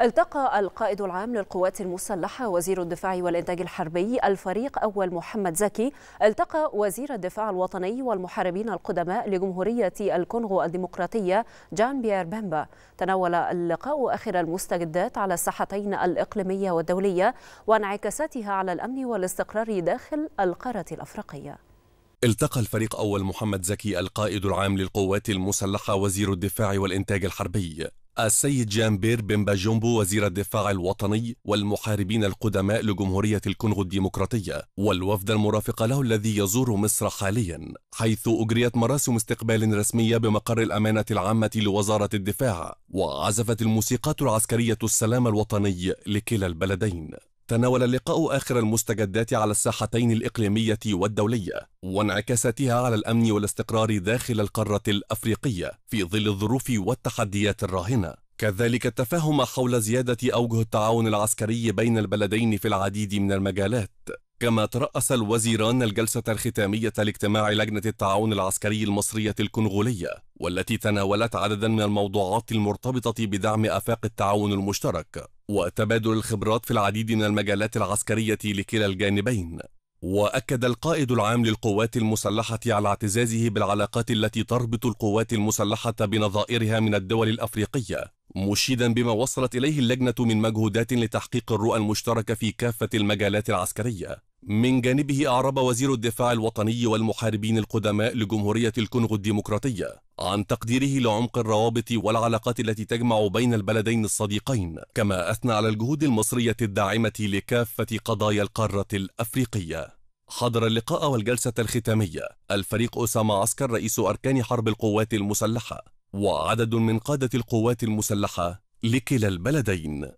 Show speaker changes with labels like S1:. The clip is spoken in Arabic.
S1: التقى القائد العام للقوات المسلحة وزير الدفاع والإنتاج الحربي الفريق أول محمد زكي. التقى وزير الدفاع الوطني والمحاربين القدماء لجمهورية الكونغو الديمقراطية جان بيير بامبا. تناول اللقاء آخر المستجدات على الساحتين الإقليمية والدولية وانعكاساتها على الأمن والاستقرار داخل القارة الأفريقية.
S2: التقى الفريق أول محمد زكي القائد العام للقوات المسلحة وزير الدفاع والإنتاج الحربي. السيد جامبير بمباجومبو وزير الدفاع الوطني والمحاربين القدماء لجمهورية الكونغو الديمقراطية. والوفد المرافق له الذي يزور مصر حاليا حيث أجريت مراسم استقبال رسمية بمقر الأمانة العامة لوزارة الدفاع وعزفت الموسيقات العسكرية السلام الوطني لكلا البلدين. تناول اللقاء آخر المستجدات على الساحتين الإقليمية والدولية وانعكاساتها على الأمن والاستقرار داخل القارة الأفريقية في ظل الظروف والتحديات الراهنة. كذلك التفاهم حول زيادة أوجه التعاون العسكري بين البلدين في العديد من المجالات. كما ترأس الوزيران الجلسة الختامية لاجتماع لجنة التعاون العسكري المصرية الكونغولية والتي تناولت عددا من الموضوعات المرتبطة بدعم آفاق التعاون المشترك. وتبادل الخبرات في العديد من المجالات العسكرية لكلا الجانبين. وأكد القائد العام للقوات المسلحة على اعتزازه بالعلاقات التي تربط القوات المسلحة بنظائرها من الدول الأفريقية مشيدا بما وصلت إليه اللجنة من مجهودات لتحقيق الرؤى المشتركة في كافة المجالات العسكرية. من جانبه أعرب وزير الدفاع الوطني والمحاربين القدماء لجمهورية الكونغو الديمقراطية عن تقديره لعمق الروابط والعلاقات التي تجمع بين البلدين الصديقين كما أثنى على الجهود المصرية الداعمة لكافة قضايا القارة الأفريقية. حضر اللقاء والجلسة الختامية. الفريق أسامة عسكر رئيس أركان حرب القوات المسلحة وعدد من قادة القوات المسلحة لكلا البلدين.